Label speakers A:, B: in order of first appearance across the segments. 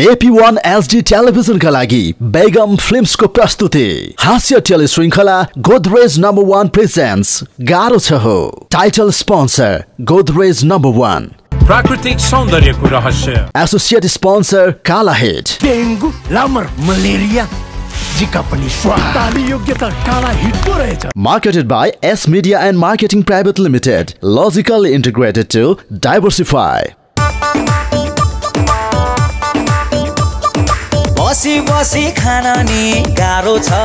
A: AP one HD टेलिभिजनका लागि बेगम फिल्मसको प्रस्तुति। हास्य टेली श्रृङ्खला गोदरेज नम्बर वान प्रेजेन्स गाह्रो छ हो। Title sponsor Godrej number one
B: प्राकृतिक सौन्दर्यको रहस्य।
A: एसोसिएट स्पोन्सर काला हिट
C: डेङ्गु लामर मलेरिया जिका पनि स्वाहा ताली योग्यता काला हिट पो रहेछ।
A: Marketed by S Media and Marketing Private Limited. Logically integrated to diversify.
D: बसी बसी खान नि गाह्रो छ।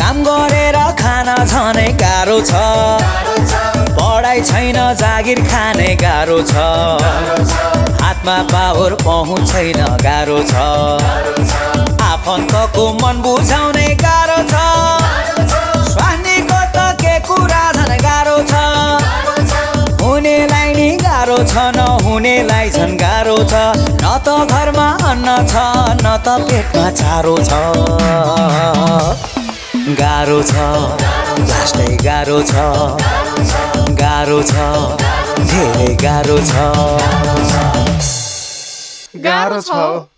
D: काम गरेर खान झनै गाह्रो छ। पढाइ छैन जागिर खाने गाह्रो छ। हातमा पावर पहुँच छैन गाह्रो छ। आफन्तको मन बुझाउने गाह्रो छ। स्वास्नीको त के कुरा झन् गाह्रो छ। हुनेलाई नि गाह्रो छ नहुनेलाई झन् गाह्रो छ। न त घरमा अन्न छ न त पेटमा चारो छ। गाह्रो छ लास्टै गाह्रो छ। गाह्रो छ धेरै गाह्रो छ।
E: गाह्रो छ।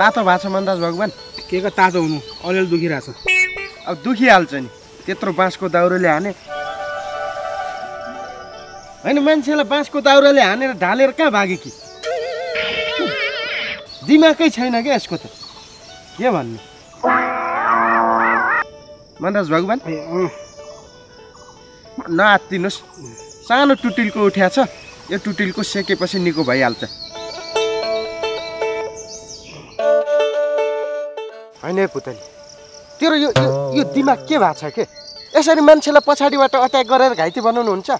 F: तातो भएको छ मन्दाज भगवान्
G: के को तातो हुनु? अलिअलि दुखिरहेछ।
F: अब दुखिहाल्छ नि। त्यत्रो बाँसको दाउरोले हाने। होइन मान्छेलाई बाँसको दाउराले हानेर ढालेर कहाँ भाग्यो कि? दिमागै छैन क्या यसको त। के भन्नु? मन्दाज भगवान् नआत्तिनुहोस्। सानो टुटिलको उठ्या छ। यो टुटिलको सेकेपछि निको भइहाल्छ। होइन है पुतली? तेरो यो यो- दिमाग के भएको छ के? यसरी मान्छेलाई पछाडिबाट अट्याक गरेर घाइते बनाउनुहुन्छ?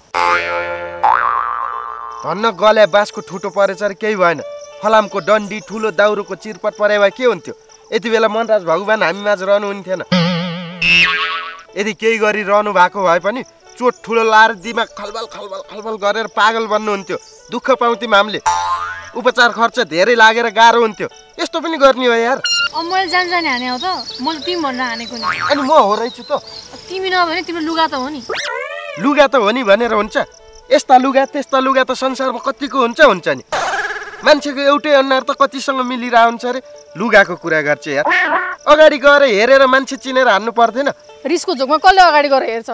F: धन्न गले बाँसको ठुटो परेछ र केही भएन। फलामको डन्डी ठुलो दाउरोको चिरपट परे भए के हुन्थ्यो? यति बेला मनराज भगवान् हामी माझ रहनुहुन्थेन। यदि केही गरी रहनु भएको भए पनि चोट ठुलो लाएर दिमाग खलबल खलबल खलबल गरेर पागल बन्नुहुन्थ्यो। दुःख पाउँथ्यौँ हामीले उपचार खर्च धेरै लागेर गाह्रो हुन्थ्यो। यस्तो पनि गर्ने हो यार।
E: अब मैले जान जाने हाने हो त। मैले तिमी भनेर हानेको नि
F: अनि म हो रहेछु त।
E: तिमी नभने तिम्रो लुगा त हो नि।
F: लुगा त हो नि भनेर हुन्छ। यस्ता लुगा त्यस्ता लुगा त संसारमा कतिको हुन्छ हुन्छ नि। मान्छेको एउटै अनुहार त कतिसँग मिलिरहेको हुन्छ अरे लुगाको कुरा गर्छ यार। अगाडि गएर हेरेर मान्छे चिनेर हान्नु पर्दैन।
E: रिसको झोकमा कसले अगाडि गएर हेर्छ?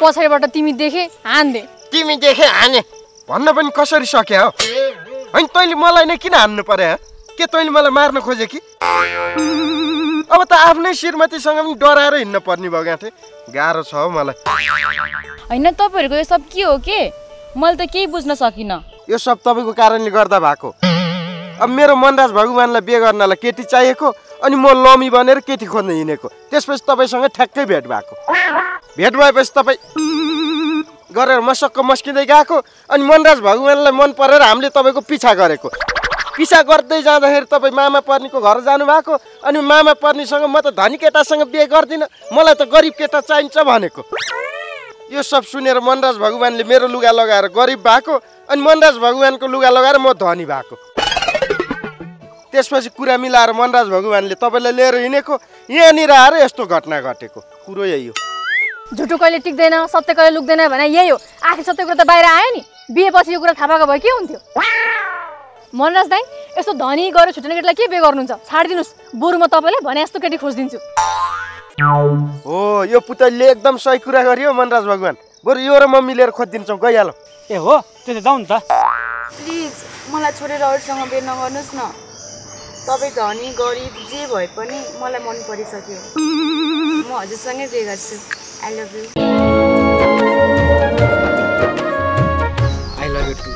E: पछाडिबाट तिमी देखे हान्दे।
F: तिमी देखे हाने। भन्न पनि कसरी सक्यो हो? होइन तैँले मलाई नै किन हान्नु पर्यो? के तैँले मलाई मार्न खोजे कि? अब त आफ्नै श्रीमतीसँग पनि डराएर हिँड्नु पर्ने भयो गाँठे। गाह्रो छ हौ मलाई।
H: होइन तपाईँहरूको यो सब के हो के? मैले त केही बुझ्न सकिनँ।
F: यो सब तपाईँको कारणले गर्दा भएको। अब मेरो मनराज भगवान्लाई बिहे गर्नलाई केटी चाहिएको अनि म लमी बनेर केटी खोज्न हिँडेको। त्यसपछि तपाईँसँग ठ्याक्कै भेट भएको। भेट भएपछि तपाईँ गरेर मसक्क मस्किँदै गएको अनि मनराज भगवान्लाई मन परेर हामीले तपाईँको पिछा गरेको। पिछा गर्दै जाँदाखेरि तपाईँ मामा पर्नीको घर जानुभएको अनि मामा पर्नीसँग म त धनी केटासँग बिहे गर्दिनँ मलाई त गरिब केटा चाहिन्छ भनेको। यो सब सुनेर मनराज भगवान्ले मेरो लुगा लगाएर गरिब भएको अनि मनराज भगवान्को लुगा लगाएर म धनी भएको। त्यसपछि कुरा मिलाएर मनराज भगवान्ले तपाईँलाई लिएर हिँडेको यहाँनिर आएर यस्तो घटना घटेको। कुरो यही हो।
E: झुटो कहिले टिक्दैन सत्य कहिले लुक्दैन भने यही हो। आखिर सत्य कुरा त बाहिर आयो नि। बिहेपछि यो कुरा थाहा पाएको भए के हुन्थ्यो? मनराज दाई यस्तो धनी गएर छुट्ने केटीलाई के बिहे गर्नुहुन्छ? छाडिदिनुहोस्। बरु म तपाईँलाई भने जस्तो केटी खोजिदिन्छु।
F: हो यो पुतलीले एकदम सही कुरा गरियो मनराज भगवान्। बरु यो र म मिलेर खोजिदिन्छौँ गइहालौँ।
G: ए हो त्यो त जाउँ नि त।
I: प्लिज मलाई छोडेर अरूसँग बिहे नगर्नुहोस् न। तपाईँ धनी गरिब जे भए पनि मलाई मन परिसक्यो। म हजुरसँगै बिहे गर्छु। I love you
F: I love you too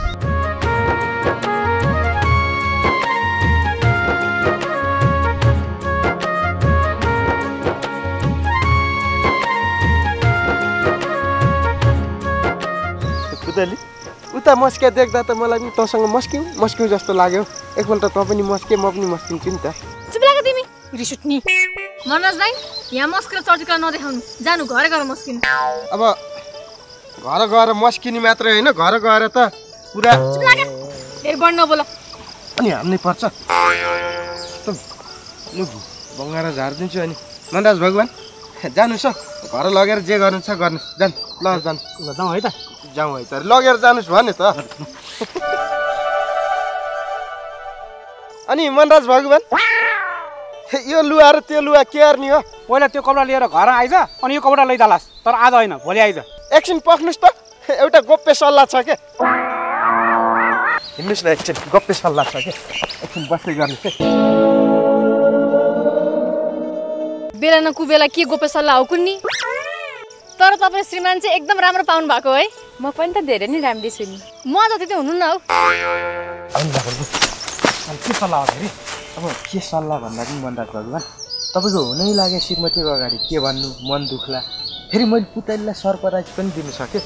F: पुतली उता मस्किया देख्दा त मलाई पनि तँसँग मस्क्यौँ मस्क्यौँ जस्तो लाग्यो। एकपल्ट तँ पनि मस्के म पनि मस्किन्छु नि त।
E: चुप लाग तिमी। रिस उठ्ने मनराज दाई यहाँ मस्केर चर्चिकला नदेखाउनु। जानु घरै गएर मस्किनु।
F: अब घर गएर मस्किने मात्रै होइन घर गएर त कुरा
E: फेरि बढ्न बोल
F: अनि हान्नै पर्छ। त लु बङ्गाएर झारिदिन्छु अनि। मनराज भगवान् जानुहोस् हौ घर लगेर जे गर्नु छ गर्नुहोस् जानु ल जानु।
G: ल जाउँ है त।
F: जाउँ है त। लगेर जानुहोस् भने त। अनि मनराज भगवान् यो लुहा र त्यो लुहा के गर्ने हो?
G: पहिला त्यो कपडा लिएर घर आइज अनि यो कपडा लैजालास्। तर आज होइन भोलि आइज।
F: एकछिन पख्नुहोस् त। एउटा गोप्य सल्लाह छ के? हिँड्नुहोस् न एकछिन गोप्य सल्लाह छ के? एकछिन बस्दै गर्नुहोस् है।
E: बेला न कुबेला के गोप्य सल्लाह हो कुन्नी? तर तपाईँ श्रीमान चाहिँ एकदम राम्रो पाउनु भएको है।
I: म पनि त धेरै नै राम्री छु नि।
E: म जति चाहिँ हुनु न हौ
G: अनि के सल्लाह फेरि
F: अब के सल्लाह भन्दा पनि मनराज भगवान् तपाईँको हुनै लाग्यो श्रीमतीको अगाडि के भन्नु मन दुख्ला। फेरि मैले पुतलीलाई सरप्राइज पनि दिनु सकेँ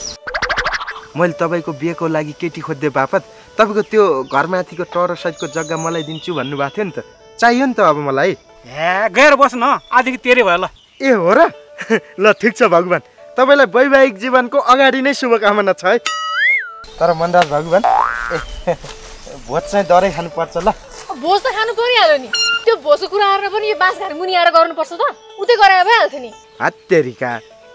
F: मैले तपाईँको बिहेको लागि केटी खोज्दै बापत तपाईँको त्यो घरमाथिको टरो साइजको जग्गा मलाई दिन्छु भन्नुभएको थियो नि त। चाहियो नि त अब मलाई।
G: हे गएर बस न आजदेखि तेरै भयो ल।
F: ए हो र? ल ठिक छ भगवान्। तपाईँलाई वैवाहिक जीवनको अगाडि नै शुभकामना छ है। तर मनराज भगवान् ए भोज चाहिँ डरै खानुपर्छ ल।
E: भोज त खानु परिहाल्यो नि। त्यो भोजको कुरा आएर पनि यो बाँस घार मुनि आएर गर्नुपर्छ त। उतै गराए भइहाल्थ्यो नि।
F: हात्तेरिका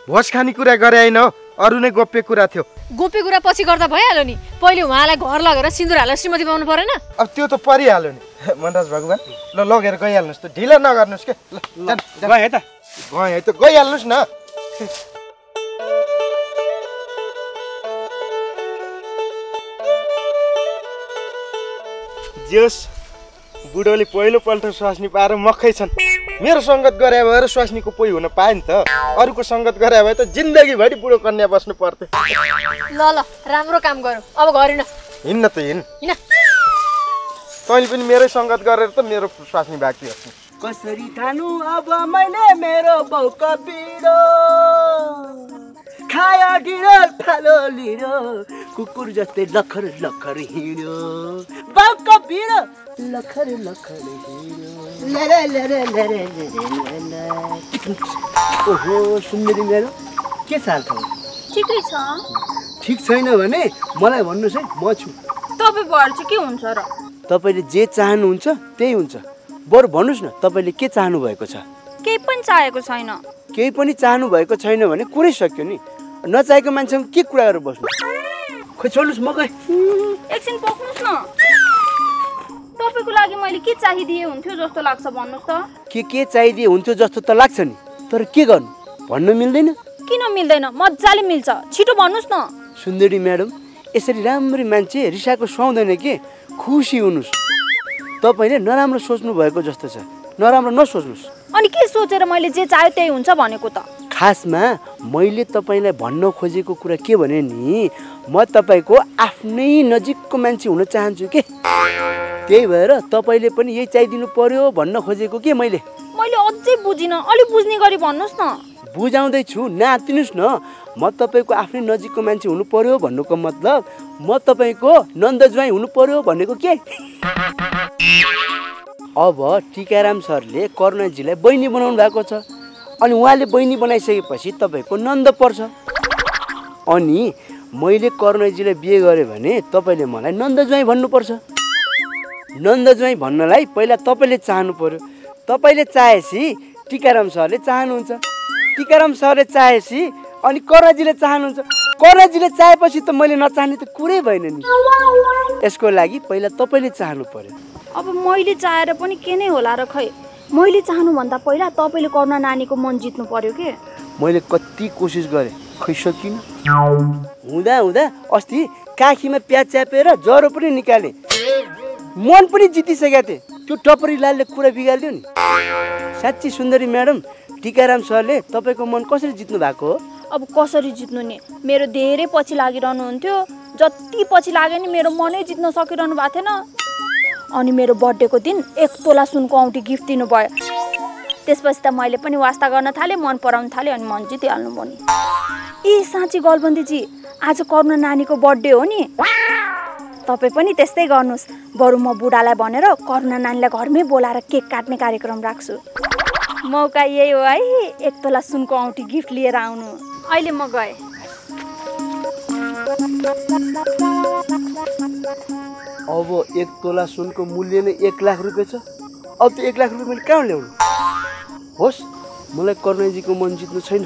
F: भोज खाने कुरा गरे होइन हौ अरू नै गोप्य कुरा थियो।
E: गोप्य कुरा पछि गर्दा भइहाल्यो नि। पहिले उहाँलाई घर लगेर सिन्दुर हालेर श्रीमती पाउनु परेन।
F: अब त्यो त परिहाल्यो नि। मनराज भगवान् ल लगेर गइहाल्नुहोस् त। ढिलो नगर्नुहोस् के।
G: गएँ है त।
F: गएँ है त गइहाल्नुहोस् न। जोस् बुढोले पहिलोपल्ट स्वास्नी पाएर मक्खै छन्। मेरो सङ्गत गरे भएर स्वास्नीको पोइ हुन पाएँ नि त। अरूको सङ्गत गरे भए त जिन्दगीभरि बुढो कन्या बस्नु पर्थ्यो।
E: ल ल राम्रो काम गरौँ। अब गरिन
F: हिँड्न त हिँड।
E: हिँड।
F: तैँले पनि मेरै सङ्गत गरेर त मेरो स्वास्नी बाँकी हो
C: कसरी खानु अब मैले मेरो बाउको पिरो खायो ढिँडो फालो लिरो कुकुर जस्तै लखर लखर हिँड्यो। बाउको पिरो लखर लखर। ओहो सुन्दरी मेरो के चाल खबर
H: ठिकै छ।
C: ठिक छैन भने मलाई भन्नुहोस् है म छु।
H: तपाईँ भएर चाहिँ के हुन्छ र?
C: तपाईँले जे चाहनुहुन्छ त्यही हुन्छ। बरु भन्नुहोस् न तपाईँले के चाहनु भएको छ?
H: केही पनि चाहेको छैन।
C: केही पनि चाहनु भएको छैन भने कुरै सक्यो नि। नचाहेको मान्छेसँग के कुरा गरेर बस्नु? खोइ छोड्नुहोस् म गएँ।
H: एकछिन पक्नुहोस् न। तपाईँको लागि मैले के चाहिदिए हुन्थ्यो जस्तो लाग्छ भन्नुहोस् त।
C: के के चाहिदिए हुन्थ्यो जस्तो त लाग्छ नि। तर के गर्नु? भन्न मिल्दैन।
H: किन मिल्दैन? मजाले मिल्छ। छिटो भन्नुहोस् न।
C: सुन्दरी म्याडम यसरी राम्री मान्छे रिसाएको सुहाउँदैन के? खुसी हुनुहोस्। तपाईँले नराम्रो सोच्नु भएको जस्तो छ। नराम्रो नसोच्नुहोस्।
H: अनि के सोचेर मैले जे चाह्यो त्यही हुन्छ भनेको त।
C: खासमा मैले तपाईँलाई भन्न खोजेको कुरा के भने नि म तपाईँको आफ्नै नजिकको मान्छे हुन चाहन्छु के? त्यही भएर तपाईँले पनि यही चाहिदिनु पर्यो भन्न खोजेको के मैले?
H: मैले अझै बुझिनँ अलिक बुझ्ने गरी भन्नुहोस् न।
C: बुझाउँदैछु नआत्तिनुहोस् न। म तपाईँको आफ्नै नजिकको मान्छे हुनु पर्यो भन्नुको मतलब म तपाईँको नन्द ज्वाइँ हुनु पर्यो भनेको के? अब टिकाराम सरले करुणाजीलाई बहिनी बनाउनु भएको छ। अनि उहाँले बहिनी बनाइसकेपछि तपाईँको नन्द पर्छ। अनि मैले करुणाजीलाई बिहे गरेँ भने तपाईँले मलाई नन्द ज्वाइँ भन्नुपर्छ। नन्द ज्वाइँ भन्नलाई पहिला तपाईँले चाहनु पर्यो। तपाईँले चाहेपछि टिकाराम सरले चाहनुहुन्छ। टिकाराम सरले चाहेपछि अनि करुणाजीले चाहनुहुन्छ। करुणाजीले चाहेपछि त मैले नचाहने त कुरै भएन नि। यसको लागि पहिला तपाईँले चाहनु पर्यो।
H: अब मैले चाहेर पनि के नै होला र खै? मैले चाहनुभन्दा पहिला तपाईँले करुणा नानीको मन जित्नु पर्यो के?
C: मैले कति कोसिस गरेँ खै सकिनँ हुँदा हुँदा अस्ति काखीमा प्याज च्यापेर ज्वरो पनि निकालेँ। मन पनि जितिसकेको थिएँ। त्यो टपरी लालले कुरा बिगारिदियो नि। साँच्ची सुन्दरी म्याडम टिकाराम सरले तपाईँको मन कसरी जित्नु भएको हो?
H: अब कसरी जित्नु नि? मेरो धेरै पछि लागिरहनुहुन्थ्यो। जति पछि लाग्यो नि मेरो मनै जित्न सकिरहनु भएको थिएन। अनि मेरो बर्थडेको दिन एक तोला सुनको औँठी गिफ्ट दिनुभयो। त्यसपछि त मैले पनि वास्ता गर्न थालेँ मन पराउन थालेँ अनि मन जितिहाल्नु भयो नि ए साँच्ची गलबन्दीजी आज करुणा नानीको बर्थडे हो नि। तपाईँ पनि त्यस्तै गर्नुहोस्। बरु म बुढालाई भनेर करुणा नानीलाई घरमै बोलाएर केक काट्ने कार्यक्रम राख्छु। मौका यही हो है एक तोला सुनको औँठी गिफ्ट लिएर आउनु। अहिले म गएँ।
C: अब एक तोला सुनको मूल्य नै एक लाख रुपियाँ छ। अब त्यो एक लाख रुपियाँ मैले कहाँ ल्याउनु? होस् मलाई करुणाजीको मन जित्नु छैन।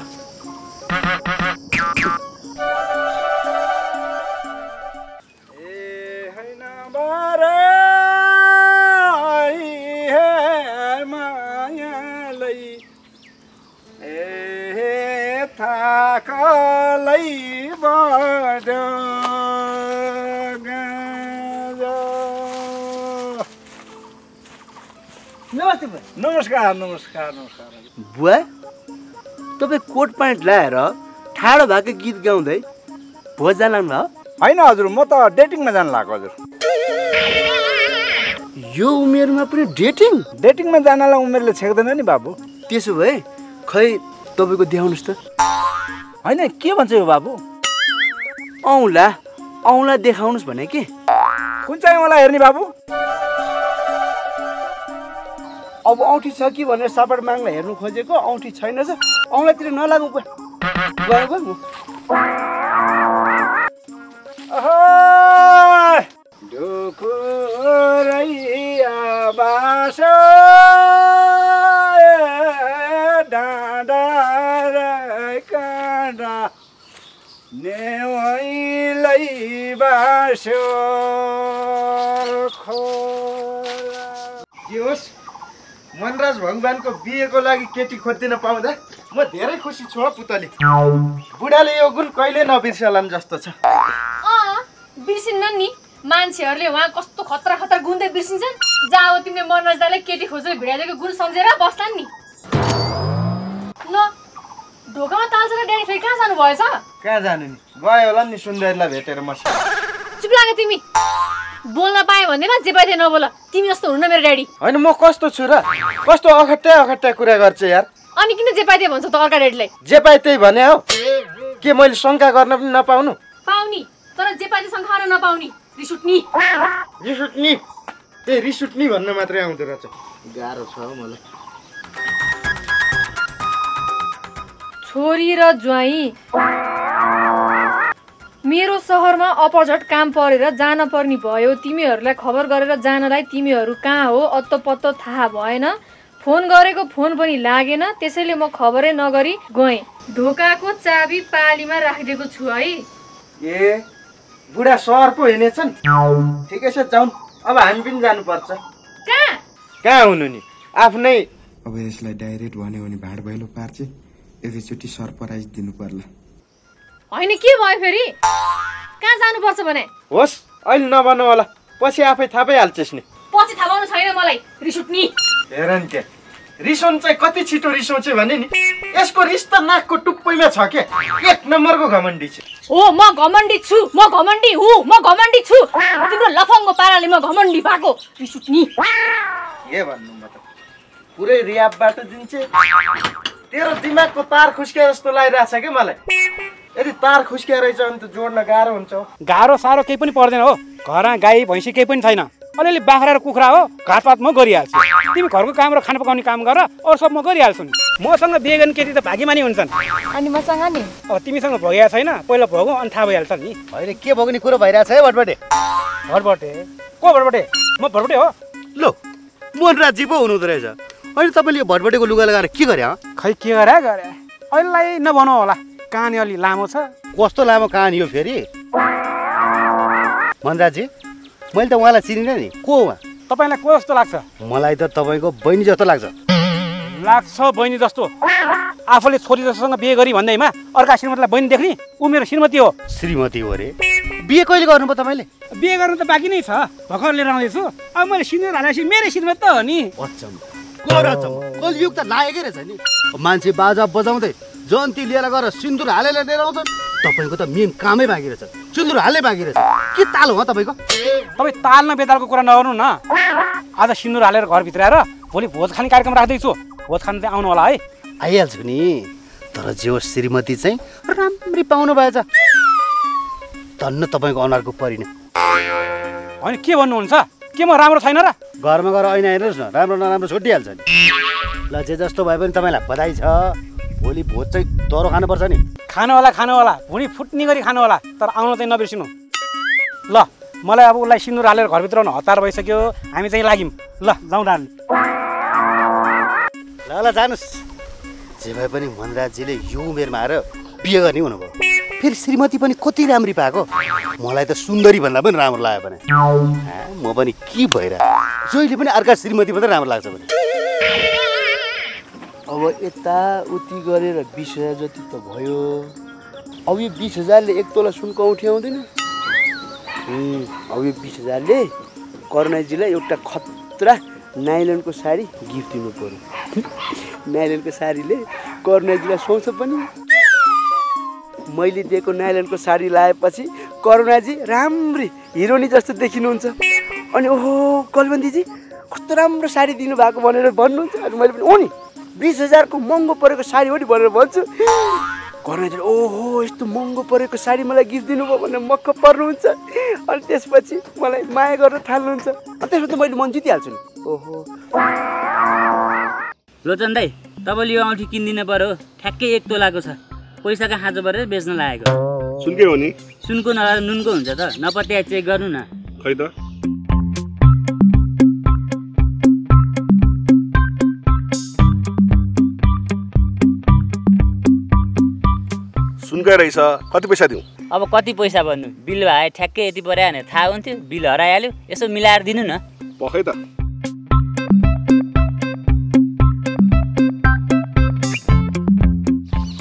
C: नमस्ते
J: नमस्कार नमस्कार नमस्कार।
C: बुवा तपाईँ कोट प्यान्ट लगाएर ठाडो भएको गीत गाउँदै भोज जान लाग्नु
J: होइन हजुर म त डेटिङमा जानु लाग्यो हजुर।
C: यो उमेरमा पनि डेटिङ?
J: डेटिङमा जानलाई उमेरले छेक्दैन नि बाबु।
C: त्यसो भए खै तपाईँको देखाउनुहोस् त।
J: होइन के भन्छ यो बाबु?
C: औँला औँला देखाउनुहोस् भने के?
J: कुन चाहिँ मलाई हेर्ने बाबु?
C: अब औँठी छ कि भनेर सापट माग्न हेर्नु खोजेको औँठी छैन छ औँलातिर नलागु बुवा म
J: ढुकुरैया बासो डाँडा काँडा नेवैलै बासो
F: के होस् मनराज भगवान्को बिहेको लागि केटी खोजिदिन पाउँदा म धेरै खुसी छु पुतली। बुढाले यो गुण कहिले नबिर्सलान् जस्तो छ।
E: बिर्सिन्न नि। मान्छेहरूले उहाँ कस्तो खतरा खतरा गुन्दै बिर्सिन्छन्? जहाँ अब तिमीले मनराज दाईलाई केटी खोजेर भिडाइदिएको गुण सम्झेर बस्लान् नि। ल ढोकामा ताल्छेर ड्याडी फेरि कहाँ जानु भएछ
F: कहाँ जानु नि? गयो होला नि सुन्दरीलाई भेटेर म
E: चुप लाग्यो तिमी। बोल्न पाएँ भन्दैन जे पाए नबोल। तिमी जस्तो हुनु न मेरो ड्याडी।
F: होइन म कस्तो छु र? कस्तो अखट्टै अखट्टै कुरा गर्छ यार।
E: अनि किन जे पाइदियो भन्छ त अर्का ड्याडीलाई?
F: जे पाए त्यही भने हौ। के मैले शङ्का गर्न पनि नपाउनु?
E: पाउनी तर जे पाइदियो शङ्खा नपाउनी रिस उठ्नी
F: रिस उठ्ने त्यही रिस उठ्ने भन्न मात्रै आउँदो रहेछ। गाह्रो छ मलाई।
E: छोरी र ज्वाइँ। मेरो सहरमा अपरझट काम परेर जान पर्ने भयो। तिमीहरूलाई खबर गरेर जानलाई तिमीहरू कहाँ हो? अत्तो पत्तो थाहा भएन। फोन गरेको फोन पनि लागेन। त्यसैले म खबरै नगरी गएँ। ढोकाको चाबी पालीमा राखिदिएको छु है।
F: ए बुढा सहर पो हिँडेछन् ठिकै छ जाउन् अब हामी पनि जानुपर्छ।
E: कहाँ?
F: कहाँ हुनु नि? आफ्नै
K: अब यसलाई डाइरेक्ट भन्यो भने भाड भैलो पार्छ। एकैचोटि सरप्राइज दिनु पर्ला।
E: होइन के भयो फेरि? कहाँ जानुपर्छ भने?
F: होस् अहिले नभनौ होला। पछि आफै थाहा पाइहाल्छस् नि।
E: पछि थाहा पाउनु छैन मलाई रिस उठ्नी।
F: हेर नि त्यहाँ रिसाउनु चाहिँ कति छिटो रिसाउँछ भने नि यसको रिस त नाकको टुप्पैमा छ के? एक नम्बरको घमण्डी छ।
E: हो म घमण्डी छु म घमण्डी हुँ म घमण्डी छु। तिम्रो लफङ्गो पाराले म घमण्डी भएको रिस उठ्नी।
F: के भन्नु म त? पुरै रियाबबाट दिन्छे। तेरो दिमागको तार खुस्किया जस्तो लागिरहेछ क्या मलाई? यदि तार खुस्किया रहेछ भने त जोड्न गाह्रो हुन्छ।
G: गाह्रो साह्रो केही पनि पर्दैन हो। घरमा गाई भैँसी केही पनि छैन। अलिअलि बाख्रा र कुखुरा हो। घाँसपात म गरिहाल्छु। तिमी घरको काम र खाना पकाउने काम गर अरू सब म गरिहाल्छु नि। मसँग बिहे गर्ने केटी त भागीमानी हुन्छन्।
I: अनि मसँग नि?
G: अब तिमीसँग भोगेको छैन। पहिला भोगौँ अनि थाहा भइहाल्छ नि।
C: होइन के भोग्ने कुरो भइरहेछ है भटबटे
G: भरबटे को भरबटे म भरबटे हो।
C: लो मोहनराजी पो हुनुहुँदो रहेछ। अनि तपाईँले यो भटबटेको लुगा लगाएर के गरे हँ?
G: खै के गरे गरे। अहिलेलाई नभनौ होला। कहानी अलि लामो छ।
C: कस्तो लामो कहानी हो फेरि? मनराजी मैले त उहाँलाई चिनिनँ नि। को हो उहाँ?
G: तपाईँलाई को जस्तो लाग्छ?
C: मलाई त तपाईँको बहिनी जस्तो लाग्छ।
G: लाग्छ बहिनी जस्तो। आफूले छोरी जस्तोसँग बिहे गरी भन्दैमा अर्का श्रीमतीलाई बहिनी देख्ने ऊ मेरो श्रीमती हो।
C: श्रीमती हो अरे। बिहे कहिले गर्नुभयो तपाईँले?
G: बिहे गर्नु त बाँकी नै छ। भर्खर लिएर आउँदैछु अब मैले सिन्दुर हालेपछि मेरै श्रीमती त हो नि।
C: कलियुग त लागेकै रहेछ नि। मान्छे बाजा बजाउँदै जन्ती लिएर गएर सिन्दुर हालेर लिएर आउँछन्। तपाईँको त मेन कामै बाँकी रहेछ। सिन्दुर हाल्नै बाँकी रहेछ। के ताल हो तपाईँको?
G: तपाईँ ताल न बेतालको कुरा नगर्नु न। आज सिन्दुर हालेर घरभित्र आएर भोलि भोज खाने कार्यक्रम राख्दैछु। भोज खान चाहिँ आउनु होला है।
C: आइहाल्छु नि। तर जे होस् श्रीमती चाहिँ राम्री पाउनु भएछ। धन्न तपाईँको अनुहारको परिणय।
G: होइन के भन्नुहुन्छ? के म राम्रो छैन र?
C: घरमा गएर ऐना हेर्नुहोस् न। राम्रो नराम्रो छुट्टिहाल्छ नि। ल जे जस्तो भए पनि तपाईँलाई बधाई छ। भोलि भोज चाहिँ दह्रो खानुपर्छ नि।
G: खानु होला खानु होला भुँडी फुट्ने गरी खानु होला तर आउनु चाहिँ नबिर्सिनु। ल मलाई अब उसलाई सिन्दुर हालेर घरभित्र आउनु हतार भइसक्यो। हामी चाहिँ लाग्यौँ ल जाउँ
C: ल ल जानुहोस् जे भए पनि मनराजजीले यो उमेरमा आएर बिहे गर्ने हुनुभयो। फेरि श्रीमती पनि कति राम्री पाएको। मलाई त सुन्दरी भन्दा पनि राम्रो लाग्यो भने। म पनि के भइरह जहिले पनि अर्का श्रीमती मात्रै राम्रो लाग्छ भने। अब यताउति गरेर बिस हजार जति त भयो। अब यो बिस हजारले एक तोला सुनको उम्, अब यो बिस हजारले करुणाजीलाई एउटा खतरा नाइलनको साडी गिफ्ट दिनु पऱ्यो नाइलनको साडीले करुणाजीलाई सुहाउँछ पनि। मैले दिएको नाइलनको साडी लगाएपछि करुणाजी राम्री हिरोनी जस्तो देखिनुहुन्छ। अनि ओहो कलबन्दीजी कस्तो राम्रो साडी दिनुभएको भनेर भन्नुहुन्छ अनि मैले पनि हो नि। बिस हजारको महँगो परेको साडी हो नि भनेर भन्छु। करुणाजीले ओहो यस्तो महँगो परेको साडी मलाई गिफ्ट दिनुभयो भनेर मक्क पर्नुहुन्छ। अनि त्यसपछि मलाई माया गर्न थाल्नुहुन्छ। अनि त्यसपछि त मैले मन जितिहाल्छु नि। ओहो।
L: लोचन दाई तपाईँले यो औँठी किनिदिनु पर्यो। ठ्याक्कै एक तोलाको छ। पैसाको खाँचो परेर बेच्न लागेको?
M: सुनकै हो नि?
L: सुनको नभएर नुनको हुन्छ त। नपत्या चेक गर्नु न।
M: खै त? सुनकै रहेछ। कति पैसा दिउँ?
L: अब कति पैसा भन्नु? बिल भए ठ्याक्कै यति पऱ्यो भने थाहा हुन्थ्यो। बिल हराइहाल्यो। यसो मिलाएर दिनु न।
M: पखै त।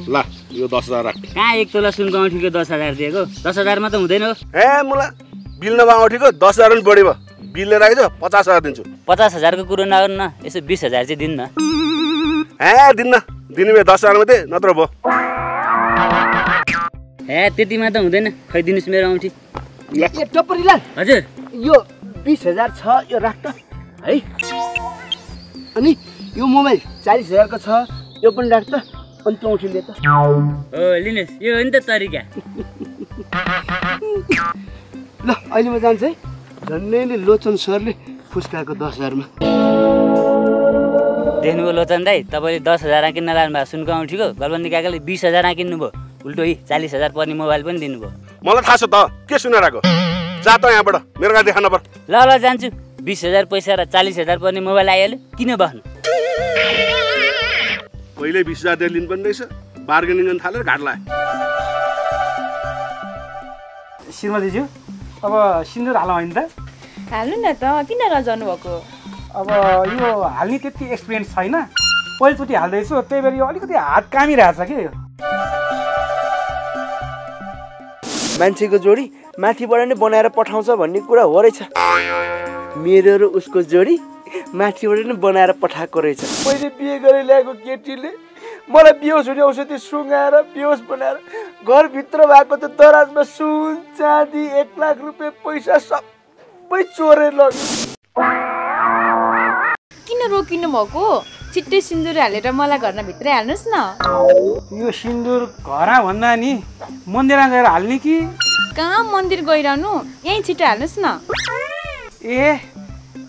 M: ल यो दस हजार राख।
L: कहाँ एक तोला सुनको औँठीको दस हजार दिएको? दस हजारमा त हुँदैन हो।
M: ए मुला बिल नभए औँठीको दस हजार पनि बढी भयो। बिल लिएर आइज पचास हजार दिन्छु।
L: पचास हजारको कुरो नगर्नु न। यसो बिस हजार चाहिँ दिनु न।
M: ए दिन्न। दिने भए दस हजार मात्रै नत्र भयो।
L: ए त्यतिमा त हुँदैन। खै दिनुहोस् मेरो औँठी।
C: ए टप्परीलाल
L: हजुर।
C: यो बिस हजार छ यो राख त। है। अनि यो मोबाइल चालिस हजारको छ यो पनि राख त। अनि त्यो औँठी ले त।
L: हो लिनुहोस्। यो हो नि त तरिका।
C: ल अहिले म जान्छु है। झन्डै नै लोचन सरले फुस्काएको दस हजारमा।
L: देख्नुभयो लोचन दाई तपाईँले दस हजार किन्न लानु भएको सुनको औँठीको गलबन्दी काकाले बिस हजार किन्नुभयो। उल्टो यी चालिस हजार पर्ने मोबाइल पनि दिनुभयो।
M: मलाई थाहा छ त के सुनेर आएको? जा त यहाँबाट मेरो गाडी देखा नपर
L: ल ल जान्छु। बिस हजार पैसा र चालिस हजार पर्ने मोबाइल आइहाल्यो किन बस्नु
M: पहिले बिस हजार दिएर लिनु पर्ने रहेछ? बार्गेनिङ गर्न थालेर घाट लाग्यो
G: श्रीमतीज्यू अब सिन्दुर हालौँ होइन त?
H: हाल्नु न त किन रजाउनु भएको?
G: अब यो हाल्ने त्यति एक्सपिरियन्स छैन। पहिलोचोटि हाल्दैछु त्यही भएर यो अलिकति हात कामिरहेछ कि? यो
C: मान्छेको जोडी माथिबाट नै बनाएर पठाउँछ भन्ने कुरा हो रहेछ। मेरो र उसको जोडी माथिबाट नै बनाएर पठाएको रहेछ। मैले बिहे गरेर ल्याएको केटीले मलाई बिहोस हुने औषधि सुँगाएर बिहोस बनाएर घरभित्र भएको त दराजमा सुन चाँदी एक लाख रुपियाँ पैसा सबै चोरेर लग्यो।
H: किन रोकिनु भएको? छिट्टै सिन्दुर हालेर मलाई घरमा भित्रै हाल्नुहोस् न।
G: यो सिन्दुर घर भन्दा नि मन्दिरमा गएर हाल्ने कि?
H: कहाँ मन्दिर गइरहनु? यहीँ छिटो हाल्नुहोस् न।
G: ए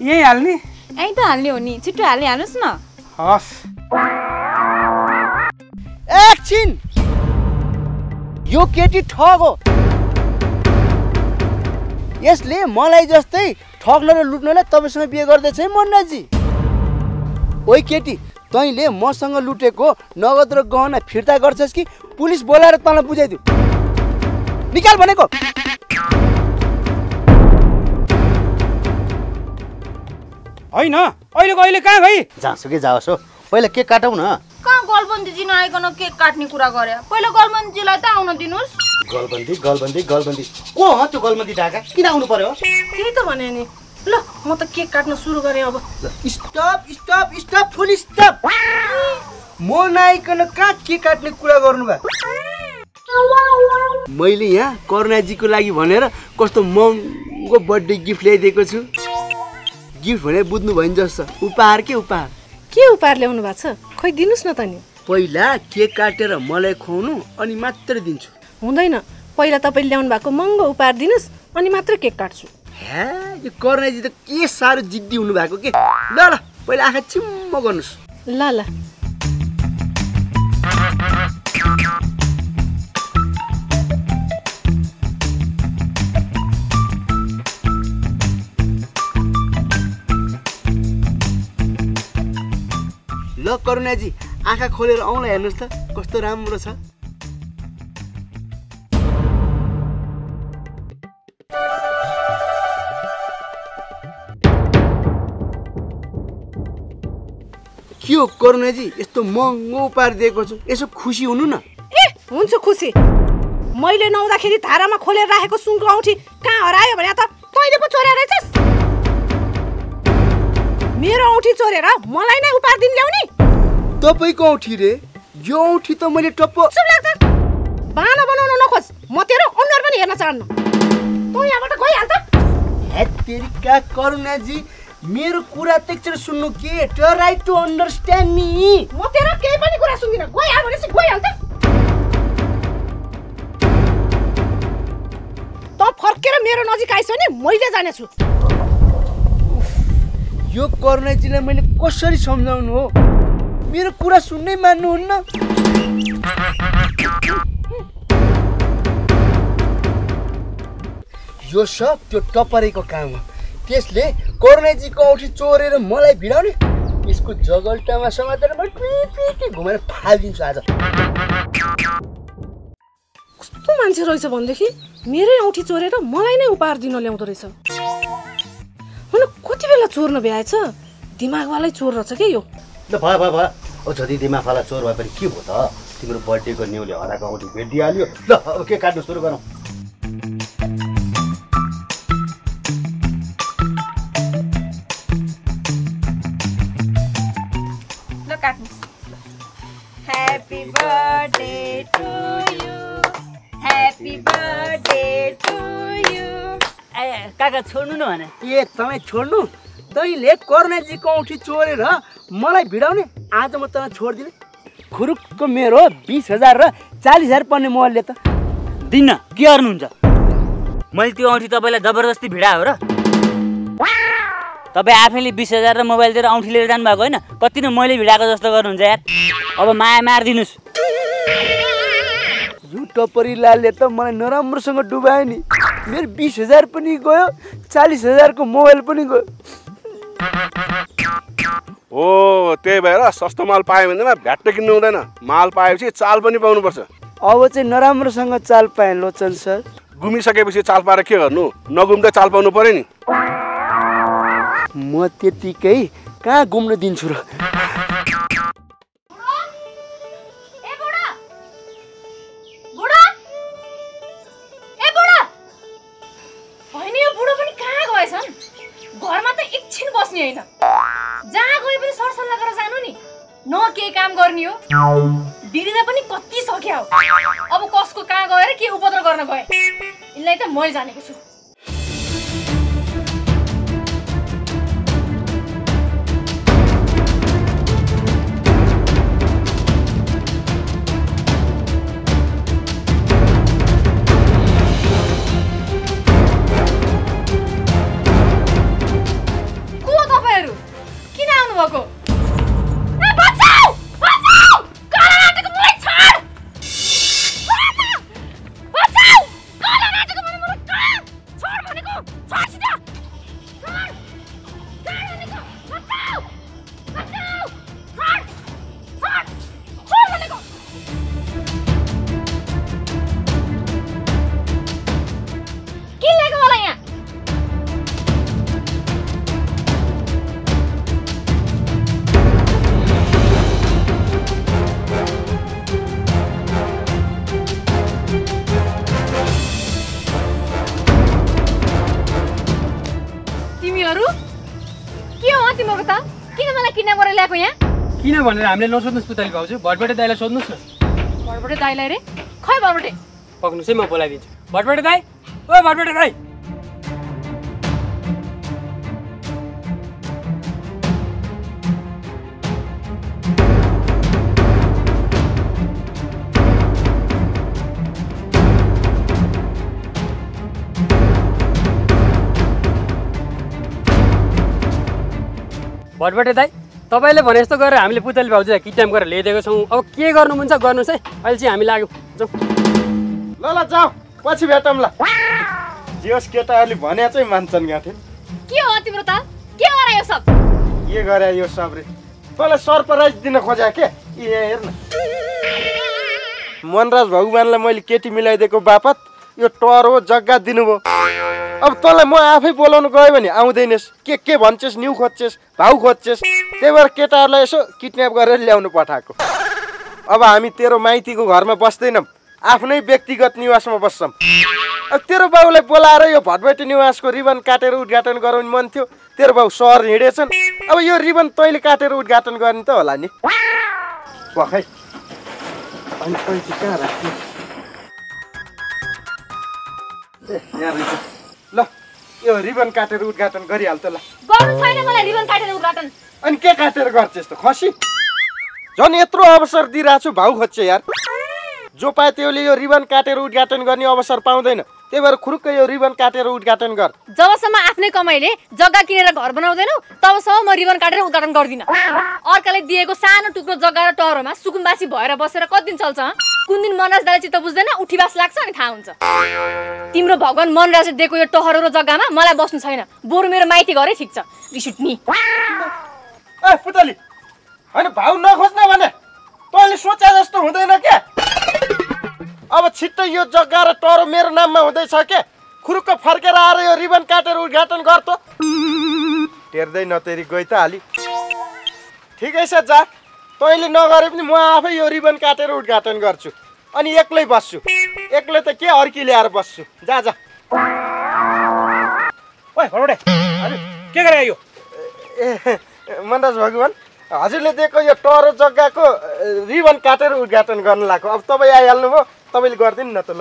G: यहीँ हाल्ने?
H: यहीँ त हाल्ने हो नि। छिटो हाली हाल्नुहोस् न।
G: हस्।
C: एकछिन। यो केटी ठग हो। यसले मलाई जस्तै ठग्न र लुट्नलाई तपाईँसँग बिहे गर्दैछ है मन्नाजी। ओइ केटी तैँले मसँग लुटेको नगद र गहना फिर्ता गर्छस् कि पुलिस बोलाएर तँलाई बुझाइदिउ निकाल भनेको।
G: होइन अहिलेको अहिले कहाँ गई?
C: जहाँसुकै जाओस् हो। पहिला केक काटौँ न।
H: कहाँ गलबन्दीजी नआइकन केक काट्ने कुरा गरे? पहिला गलबन्दीजीलाई त आउन दिनुहोस्
C: गलबन्दी गलबन्दी गलबन्दी। को हो त्यो गलबन्दी ढाका। किन आउनु पर्यो?
I: त्यही त भने नि। ल म त केक काट्न सुरु गरेँ अब।
C: Stop stop stop full stop म नआइकन कहाँ के काट्ने कुरा गर्नुभयो? मैले यहाँ करुणाजीको लागि भनेर कस्तो महँगो बर्थडे गिफ्ट ल्याइदिएको छु। गिफ्ट भने बुझ्नु भयो नि जस्तो। उपहार के उपहार?
I: के उपहार ल्याउनु भएको छ? खोइ दिनुहोस् न त नि।
C: पहिला केक काटेर मलाई खुवाउनु अनि मात्रै दिन्छु।
I: हुँदैन। पहिला तपाईँले ल्याउनु भएको महँगो उपहार दिनुहोस् अनि मात्रै केक काट्छु।
C: हे यो कर्णजी त के साह्रो जिद्दी हुनुभएको के? ल ल पहिला आँखा चिम्म गर्नुहोस्।
I: ल ल।
C: ल करुणाजी आँखा खोलेर आउँला हेर्नुहोस् त कस्तो राम्रो छ। के हो करुणाजी यस्तो महँगो उपहार दिएको छु। यसो खुसी हुनु न।
N: ए हुन्छ खुसी। मैले नुहाउँदाखेरि धारामा खोलेर राखेको सुनको औँठी कहाँ हरायो भने त तैँले पो चोरेर रहेछस् मेरो औँठी चोरेर मलाई नै उपहार दिन ल्याउने?
C: तपाईँको औँठी रे। यो औँठी त मैले टप्प
N: बाना बनाउन नखोज। म तेरो अनुहार पनि हेर्न चाहन्न। तँ यहाँबाट गइहाल त।
C: करुणाजी मेरो कुरा त एकचोटि सुन्नु के? ट्राई टु अन्डरस्ट्यान्ड मी
N: म तेरो केही पनि कुरा सुन्दिनँ। गइहाल भनेपछि गइहाल त त फर्केर मेरो नजिक आइस भने मैले जानेछु।
C: यो करुणाजीलाई मैले कसरी सम्झाउनु हो? मेरो कुरा सुन्नै मान्नुहुन्न। यो सब त्यो टपरेको काम हो। त्यसले करुणाजीको औँठी चोरेर मलाई भिडाउने यसको जगल्टामा समातेर म घुमेर फालिदिन्छु आज।
N: कस्तो मान्छे रहेछ भनेदेखि? मेरै औँठी चोरेर मलाई नै उपहार दिन ल्याउँदो रहेछ। होइन कति बेला चोर्न भ्याएछ? दिमागवालै चोर रहेछ के यो?
O: ल भयो भयो भयो अब जति दिमागवाला चोर भए पनि के भयो त? तिम्रो बर्थडेको न्युले हराएको औँठी भेटिहाल्यो। ल अब के काट्नु सुरु गरौँ।
L: छोड्नु भने?
C: ए तपाईँ छोड्नु? तैँले करुणाजीको औँठी चोरेर मलाई भिडाउने? आज म तँलाई छोडिदिने। खुरुकको मेरो बिस हजार र चालिस हजार पर्ने मोबाइलले त।
L: दिन्न के गर्नुहुन्छ? मैले त्यो औँठी तपाईँलाई जबरजस्ती भिडा हो र। तपाईँ आफैले बिस हजार र मोबाइल दिएर औँठी लिएर जानुभएको होइन? कति नै मैले भिडाएको जस्तो गर्नुहुन्छ यार। अब माया मारिदिनुहोस्।
C: यो टपरी लालले त मलाई नराम्रोसँग डुबायो नि। मेरो बिस हजार पनि गयो चालिस हजारको मोबाइल पनि गयो।
M: हो त्यही भएर सस्तो माल पायो भन्दैमा भ्याट्ट किन्नु हुँदैन। माल पाएपछि चाल पनि पाउनुपर्छ।
C: अब चाहिँ नराम्रोसँग चाल पाएँ लोचन सर।
M: घुमिसकेपछि चाल पाएर के गर्नु? नघुम्दै चाल पाउनु पऱ्यो नि।
C: म त्यतिकै कहाँ घुम्न दिन्छु र?
E: गर्ने हो? दिदीले पनि कति सक्यो अब कसको कहाँ गएर के उपद्रो गर्न गए? यिनलाई त मैले जानेको छु।
G: भनेर हामीले नसोध्नुहोस् पुतली भाउजू भटबटे दाइलाई सोध्नुहोस् न।
E: घरबाटै दाइलाई रे? खै घरबाटै
G: पक्नुहोस् है म बोलाइदिन्छु। भटबटे दाई! ओ भटबटे दाई! भटबटे दाई! तपाईँले भने जस्तो गरेर हामीले पुतली भाउजूलाई किडन्याप गरेर ल्याइदिएको छौँ। अब के गर्नुहुन्छ गर्नुहोस् है अहिले चाहिँ हामी लाग्यौँ। जाउँ
F: ल ल जाऊ। पछि भेटौँ ल। जेस केटाहरूले भने चाहिँ मान्छन् गाँथे
E: के हो तिम्रो त? के हो र यो सब?
F: के गरे यो सब रे? तँलाई सरप्राइज दिन खोजे के? ए हेर्न। मनराज भगवान्लाई मैले केटी मिलाइदिएको बापत यो टरो जग्गा दिनुभयो। अब तँलाई म आफै बोलाउनु गयो भने आउँदैनस्। के के भन्छस् न्यु खोज्छेस् भाउ खोज्छेस्? त्यही भएर केटाहरूलाई यसो किडन्याप गरेर ल्याउनु पठाएको। अब हामी तेरो माइतीको घरमा बस्दैनौँ। आफ्नै व्यक्तिगत निवासमा बस्छौँ। अब तेरो बाउलाई बोलाएर यो भटभटी निवासको रिबन काटेर उद्घाटन गराउने मन थियो। तेरो बाउ सहर हिँडेछन्। अब यो रिबन तैँले काटेर उद्घाटन गर्ने त होला नि। अनि कहाँ ल यो रिबन काटेर उद्घाटन गरिहाल त ल।
E: गर्नु छैन मलाई रिबन काटेर उद्घाटन।
F: अनि के काटेर गर्छ यस्तो? खसी? झन् यत्रो अवसर दिइरहेको छु भाउ खोज्छ यार। जो पाए त्यसले यो रिबन काटेर उद्घाटन गर्ने अवसर पाउँदैन। त्यही भएर खुरुक्क यो रिबन काटेर उद्घाटन गर।
E: जबसम्म आफ्नै कमाइले जग्गा किनेर घर बनाउँदैनौ तबसम्म म रिबन काटेर उद्घाटन गर्दिनँ। अर्काले दिएको सानो टुक्रो जग्गा र टहरोमा सुकुम्बासी भएर बसेर कति दिन चल्छ? कुन दिन मनराज दाले चित्त बुझ्दैन उठीबास लाग्छ अनि थाहा हुन्छ। तिम्रो भगवान् मनराजले दिएको यो टहरो र जग्गामा मलाई बस्नु छैन। बरु मेरो माइती घरै ठिक छ। रिस उठ्नी
F: ए पुतली! होइन भाउ नखोज्न भने तैँले सोचे जस्तो हुँदैन क्या अब छिट्टै यो जग्गा र टरो मेरो नाममा हुँदैछ के? खुरुक्क फर्केर आएर यो रिबन काटेर उद्घाटन गर त। टेर्दै नतेरी गइ त हाली। ठिकै छ जा। तैँले नगरे पनि म आफै यो रिबन काटेर उद्घाटन गर्छु। अनि एक्लै बस्छु। एक्लै त के अर्की ल्याएर बस्छु। जा जा।
G: ओइ घरबाटै के गरे यो?
F: ए मनराज भगवान् हजुरले दिएको यो टरो जग्गाको रिबन काटेर उद्घाटन गर्न लाग्यो अब तपाईँ आइहाल्नुभयो। तपाईँले गरिदिनु न त ल।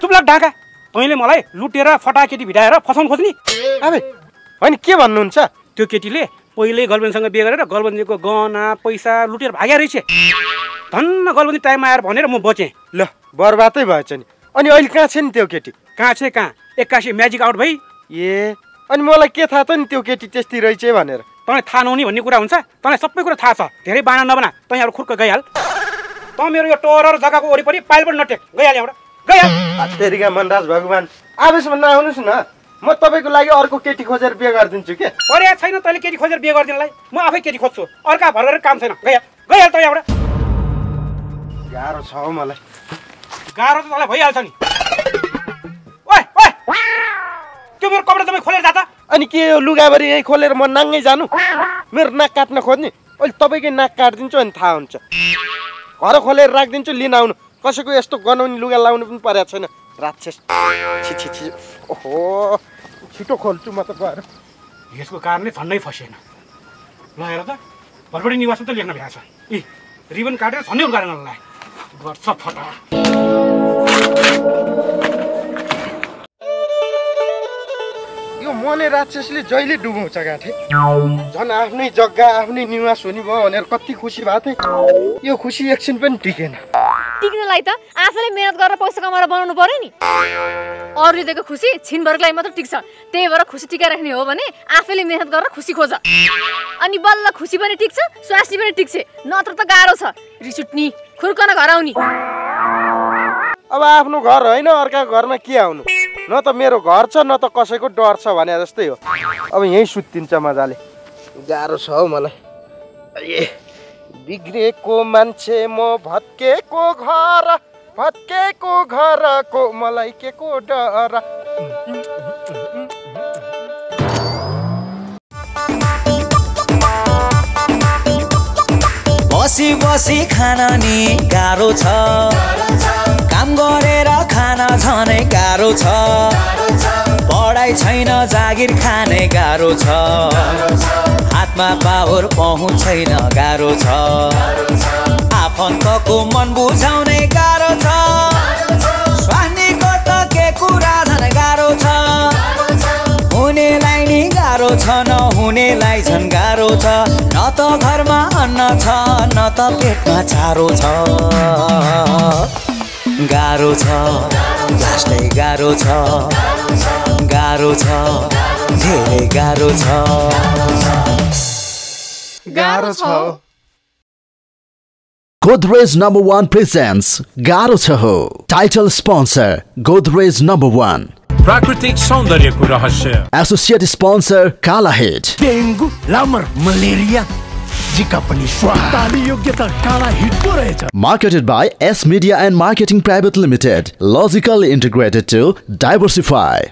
G: चुप लाग ढाका। तैँले मलाई लुटेर फटाकेटी भिडाएर फसाउनु खोज्ने।
F: अबे होइन के भन्नुहुन्छ?
G: त्यो केटीले पहिल्यै गलबन्दीसँग बिहे गरेर गलबन्दीको गहना पैसा लुटेर भाग्या रहेछ। धन्न गलबन्दी टाइममा आएर भनेर म बचेँ।
F: ल बर्बादै भएछ नि। अनि अहिले कहाँ छ नि त्यो केटी?
G: कहाँ छ कहाँ? एक्कासी म्याजिक आउट भई।
F: ए अनि मलाई के थाहा त नि त्यो केटी त्यस्तै रहेछ भनेर?
G: तँलाई थाहा नहुने भन्ने कुरा हुन्छ। तँलाई सबै कुरा थाहा छ। धेरै बाना नबना तँ यहाँ खुर्क गइहाल। तँ मेरो यो टोर र जग्गाको वरिपरि पाइल पनि नटेक। गइहाल यहाँबाट। गइहाल।
F: तेरिका मनराज भगवान्? आवेशमा नआउनुहोस् न। म तपाईँको लागि अर्को केटी खोजेर बिहे गरिदिन्छु के?
G: अरे छैन तैँले केटी खोजेर बिहे गरिदिनलाई। म आफै केटी खोज्छु। अर्का भर गरेर काम छैन। गइहाल। गइहाल त यहाँबाट।
F: गाह्रो छ हौ मलाई।
G: गाह्रो त तँलाई भइहाल्छ नि। ओए ओए! त्यो मेरो कपडा तपाईँ खोलेर जाता।
F: अनि के यो लुगाभरि यहीँ खोलेर म नाङ्गै जानु? मेरो नाक काट्न खोज्ने। अहिले तपाईँकै नाक काटिदिन्छु अनि थाहा हुन्छ। घर खोलेर राखिदिन्छु लिन आउनु। कसैको यस्तो गनाउने लुगा लाउनु पनि परेको छैन। राक्षस। छि छि छि। ओहो छिटो खोल्छु म त गएर
G: यसको कारणले झन्डै फसेन। ल हेर त। भरपट्टि निवासमा त लेख्न भ्याएको छ। ए रिबन काटेर झन्डै लाग्यो गर्छ फटा।
F: मने राक्षसले जहिले डुबाउँछ गाँठे। झन् आफ्नै जग्गा आफ्नै निवास हुने भयो भनेर कति खुसी भएको थिएँ। यो खुसी एकछिन पनि टिकेन।
E: टिक्नलाई त आफैले मेहनत गरेर पैसा कमाएर बनाउनु पर्यो नि। अरूले दिएको खुसी छिनभरको लागि मात्र टिक्छ। त्यही भएर खुसी टिकाइराख्ने हो भने आफैले मेहनत गरेर खुसी खोज। अनि बल्ल खुसी पनि टिक्छ स्वास्नी पनि टिक्छ। नत्र त गाह्रो छ। रिस उठ्नी खुर्कन घर आउने।
F: अब आफ्नो घर होइन अर्काको घरमा के आउनु? न त मेरो घर छ न त कसैको डर छ भने जस्तै हो। अब यहीँ सुत्तिन्छ मजाले। गाह्रो छ हौ मलाई। ए बिग्रेको मान्छे म भत्केको घर भत्केको घरको मलाई के को डर?
D: बसी बसी खान नि गाह्रो छ। काम गरेर खान झनै गाह्रो छ। पढाइ छैन जागिर खाने गाह्रो छ। हातमा पावर पहुँच छैन गाह्रो छ। आफन्तको मन बुझाउने गाह्रो छ। स्वास्नीको त के कुरा झन् गाह्रो छ। हुनेलाई नि गाह्रो छ नहुनेलाई झन् गाह्रो छ। न त घरमा अन्न छ न त पेटमा चारो छ। गाह्रो छ। लास्टै गाह्रो छ। गाह्रो छ। धेरै गाह्रो छ।
F: गाह्रो छ।
A: Godrej number one presents गाह्रो छ हो। Title sponsor Godrej number one.
B: प्राकृतिक सौन्दर्यको रहस्य।
A: एसोसिएट स्पोन्सर काला हेड
P: डेङ्गु लामर मलेरिया।
J: जिका पनि स्वाद योग्यता टाढा हिट पो रहेछ
A: Marketed by S Media and Marketing Private Limited. Logically integrated to diversify.